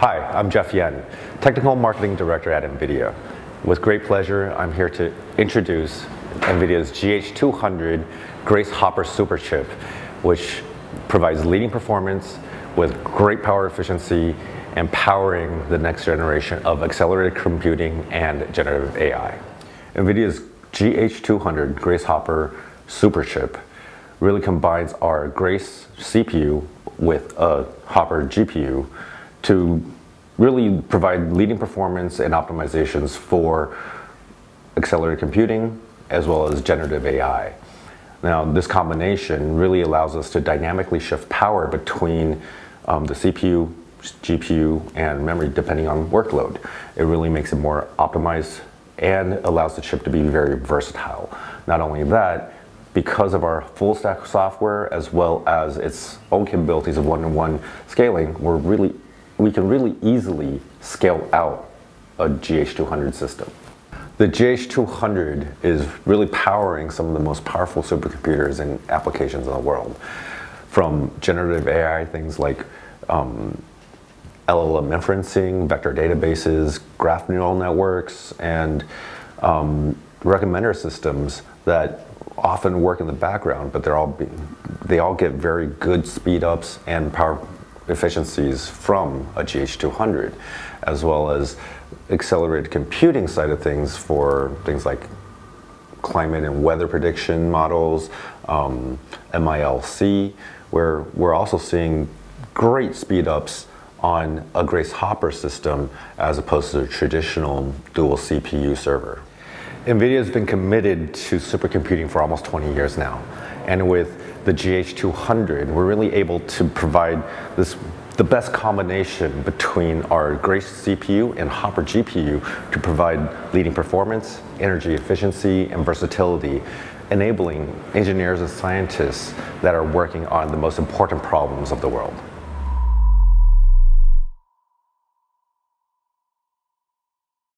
Hi, I'm Jeff Yen, Technical Marketing Director at NVIDIA. With great pleasure, I'm here to introduce NVIDIA's GH200 Grace Hopper Superchip, which provides leading performance with great power efficiency and powering the next generation of accelerated computing and generative AI. NVIDIA's GH200 Grace Hopper Superchip really combines our Grace CPU with a Hopper GPU to really provide leading performance and optimizations for accelerated computing as well as generative AI. Now, this combination really allows us to dynamically shift power between um, the CPU, GPU, and memory depending on workload. It really makes it more optimized and allows the chip to be very versatile. Not only that, because of our full stack software as well as its own capabilities of one-to-one -one scaling, we're really we can really easily scale out a GH200 system. The GH200 is really powering some of the most powerful supercomputers and applications in the world. From generative AI, things like um, LLM inferencing, vector databases, graph neural networks, and um, recommender systems that often work in the background, but they're all be, they all get very good speed ups and power efficiencies from a GH200, as well as accelerated computing side of things for things like climate and weather prediction models, um, MILC, where we're also seeing great speed ups on a Grace Hopper system as opposed to a traditional dual CPU server. NVIDIA has been committed to supercomputing for almost 20 years now. And with the GH200, we're really able to provide this the best combination between our Grace CPU and Hopper GPU to provide leading performance, energy efficiency, and versatility, enabling engineers and scientists that are working on the most important problems of the world.